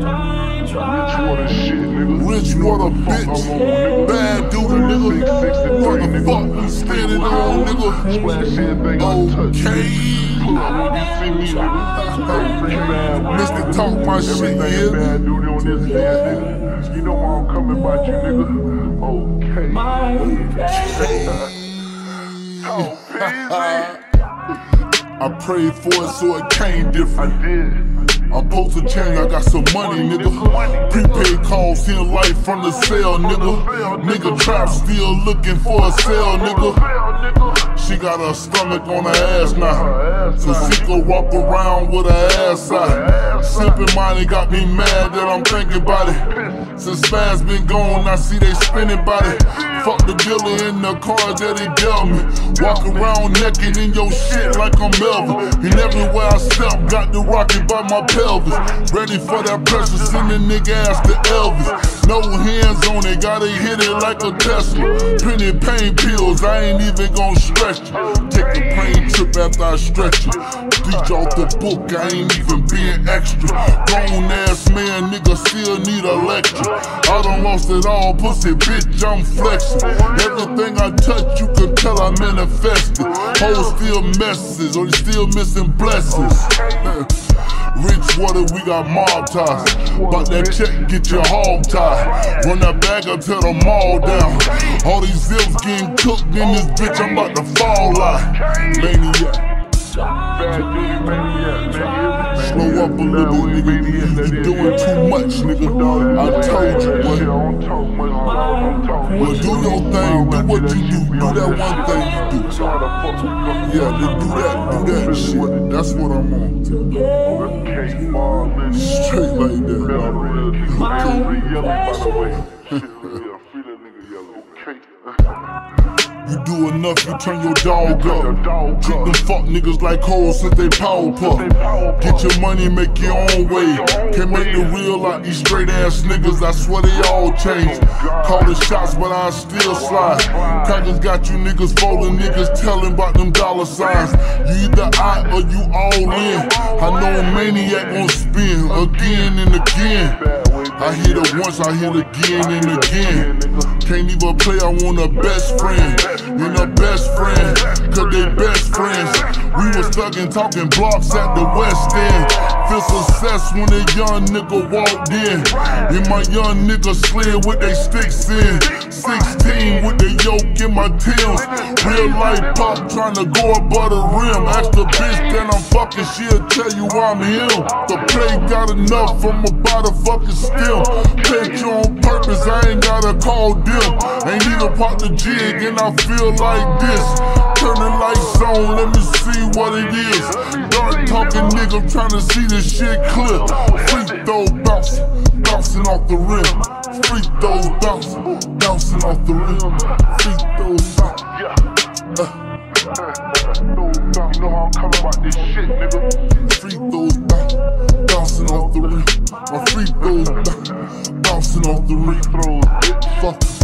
Nigga. Bitch. Bad dude, nigga. What the fuck we standing on, nigga? I. Okay. Pull up when you see me, nigga. Mr. Talk my shit, yeah. bad dude on this head, nigga. You know why I'm coming about you, nigga. Okay. Oh, busy. I prayed for it so it came I different. did. I'm to change, I got some money, nigga. Prepaid calls, seeing life from the cell, nigga. Nigga trap still looking for a cell, nigga. She got her stomach on her ass now. So she can walk around with her ass out. Sipping money got me mad that I'm thinking about it. Since Spaz been gone, I see they spinning it. Fuck the dealer in the car that he dealt me. Walk around naked in your shit like I'm Melvin. And everywhere I step, got the rocket by my pelvis. Ready for that pressure, send the nigga ass to Elvis. No hands on it, gotta hit it like a Tesla. Penny pain pills, I ain't even gon' stretch it. Take a pain trip after I stretch it. Teach off the book, I ain't even being extra. Grown ass man, nigga still need a lecture. I done lost it all, pussy bitch, I'm flexing. Everything I touch, you can tell I manifested. Hoes still messes, or they still missing blessings. Rich water, we got mob ties. But that check, get your hog tied. Run that bag up to the mall down. All these zips getting cooked in this bitch, I'm about to fall out. Maniac. Bad maniac, man. Slow up a little nigga. You doing too much, nigga. I told you, Shit, I boy. don't talk much, but don't Well, do your thing. Do what you do. Do that one thing you do. So how the fuck we gonna Yeah, then do that. Do that shit. That's what I'm on. Straight like that. Real, You do enough, you turn your dog up. Treat them fuck niggas like hoes since they power puff. Get your money, make your own way. Can't make the real out these straight ass niggas. I swear they all changed. Call the shots, but I still slide. Crackers got you niggas folding niggas telling about them dollar signs. You either out or you all in. I know a maniac gon' spin again and again. I hit it once, I hit again and again. Can't even play, I want a best friend. And a best friend, cause they best friends. We was thuggin' talking blocks at the West End. Feel success when a young nigga walked in. And my young nigga slid with they sticks in. 16 with the yoke in my Timbs. Real life pop trying to go above the rim. Ask the bitch that I'm fucking, she'll tell you I'm him. The play got enough, I'm about to fucking steal. Pick you on purpose, I ain't gotta call them. Ain't even pop the jig and I feel feel like this. Turn the lights on, let me see what it is. Dark talking nigga trying to see this shit clear. Free throw bouncing, bouncing off the rim. Free throw bouncing, bouncing off the rim. Free throw bouncing. Know how I'm coming about this shit, nigga. Free throws bouncing off the rim. My free throws bouncing off the rim. Fuck.